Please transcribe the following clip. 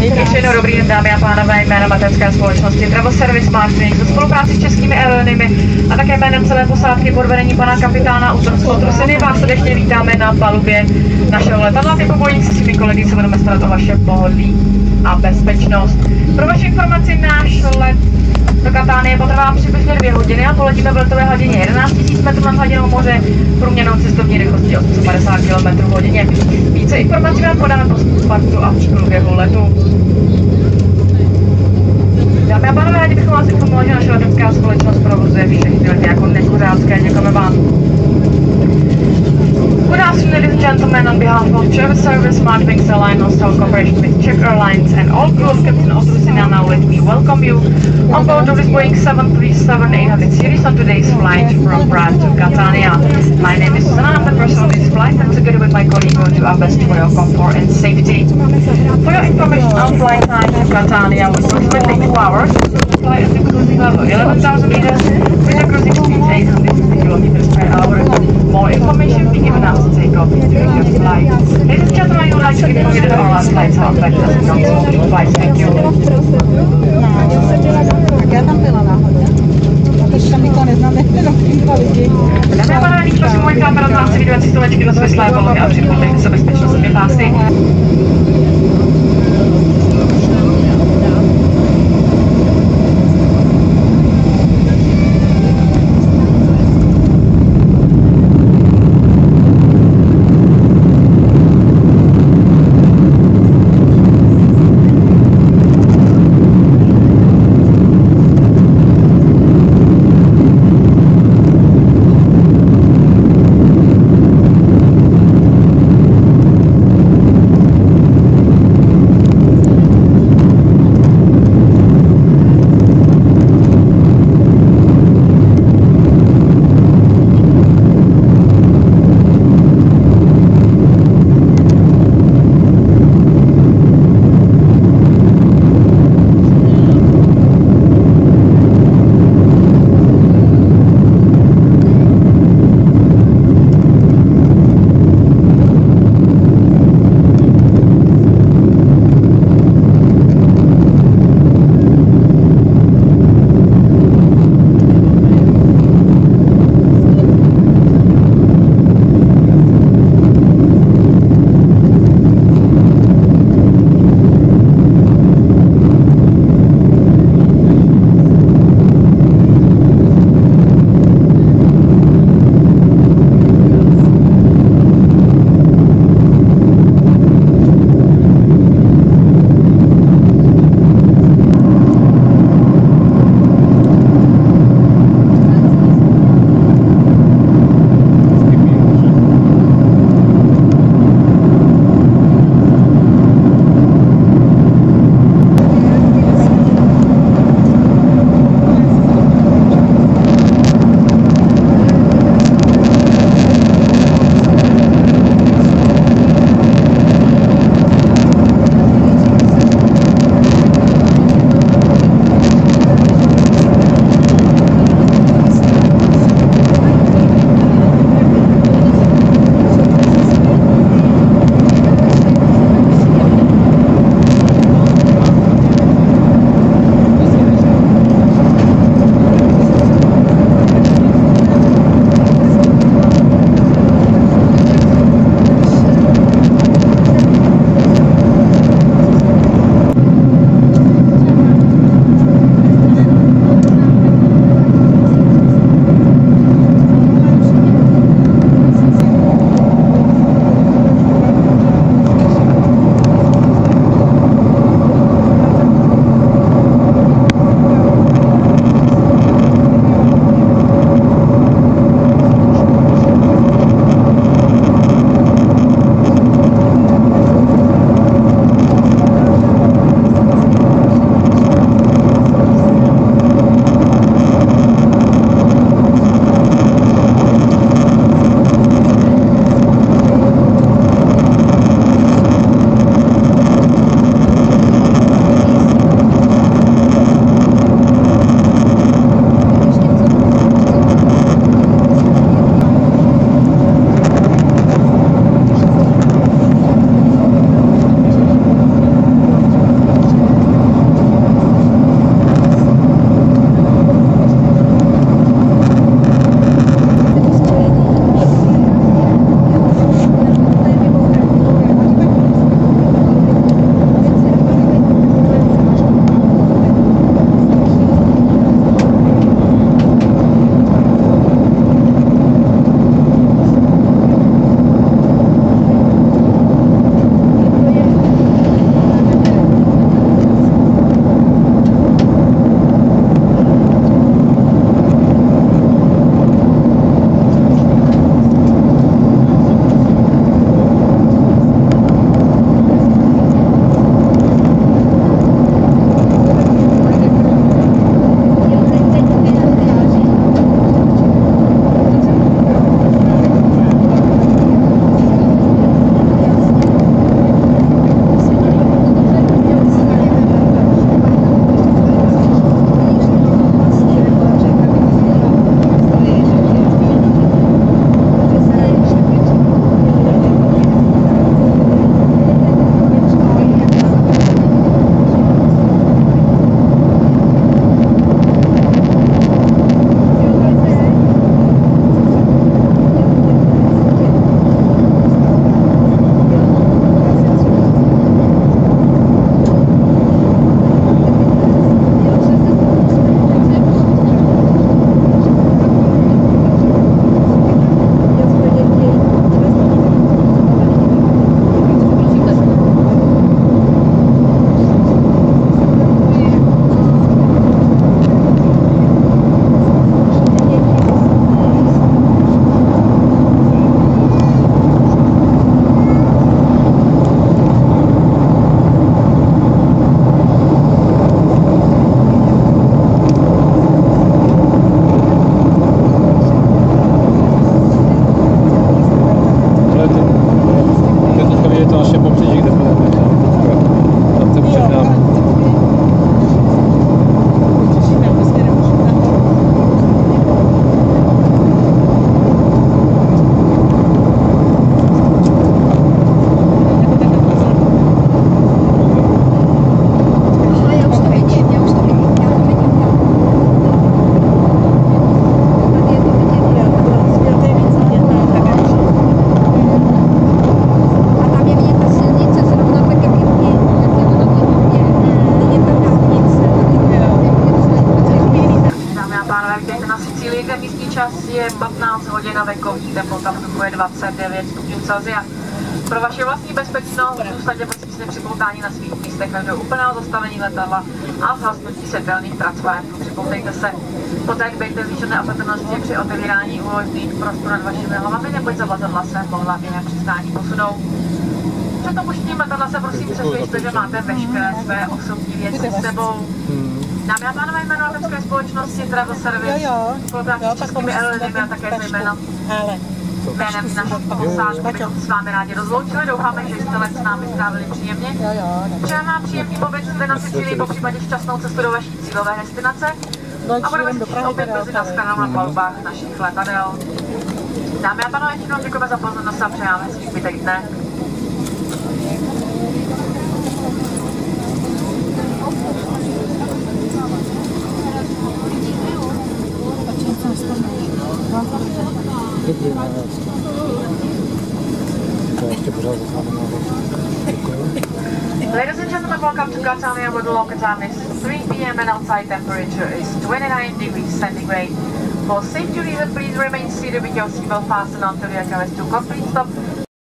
Ještě dobrý den, dámy a pánové, jménem letecké společnosti Travel Service Marketing za spolupráci s českými aeroliniemi a také jménem celé posádky pod vedením pana kapitána Utrusiny vás srdečně vítáme na palubě našeho letadla typu Boeing se svými kolegy se budeme starat o vaše pohodlí a bezpečnost. Pro vaši informaci náš let Katánie potrvá přibližně dvě hodiny a poletíme v letové hladině 11 000 metrů nad hladinou moře průměrnou cestovní rychlostí 850 km hodině. Více informací vám podáme po startu a průběhu letu. Dámy a pánové, rádi bychom vás informovali, že naše letecká společnost provozuje všechny lety jako nekuřácké. Děkujeme vám. Good afternoon, ladies and gentlemen. On behalf of Travel Service, Marketing Airline, Hostel Corporation with Czech Airlines, and all crew of Captain Otto now let me welcome you on board of this Boeing 737-800 series on today's flight from Prague to Catania. My name is Susanna, I'm the person on this flight, and together with my colleague, we'll do our best for your comfort and safety. For your information, our flight time to Catania was approximately two hours. The flight is cruising level 11,000 meters with a cruising speed 850 kilometers per hour. Flights já tam byla náhodou. A to tam nikoho neznám, jenom lidi. Dámy a pánové, prosím můj kamera na rámci videovací stolečky na své své a připomeňte se bezpečnostní pásy. 29 stupňů Celsia. Pro vaši vlastní bezpečnost zůstaňte prosím připoutání na svých místech do úplného zastavení letadla a zhasnutí světelných pracování. Připoutejte se. Poté dbejte zvýšené opatrnosti při otevírání úložných prostor nad vašimi hlavami, neboť zavazadla se mohla během přistání posunout. Před opuštěním letadla se prosím přesvědčte, že máte veškeré své osobní věci s sebou. Dámy a pánové, jméno letecké společnosti Travel Service, Jo, jo. spolupráci s českými to aeroliniemi a také zejména Ale. Jménem naší posádky bychom se s vámi rádi rozloučili. Doufáme, že jste let s námi strávili příjemně. Jo, jo. Přejeme vám příjemný pobyt zde na Sicílii, po případě šťastnou cestu do vaší cílové destinace. A budeme se opět brzy nashledanou na palubách našich letadel. Dámy a pánové, ještě jednou děkujeme za pozornost a přejeme hezký zbytek dne. Ladies and gentlemen, welcome to Catania where the local time is 3 p.m. and outside temperature is 29 degrees centigrade. For safety reasons, please remain seated with your seatbelt fastened until your car is to complete stop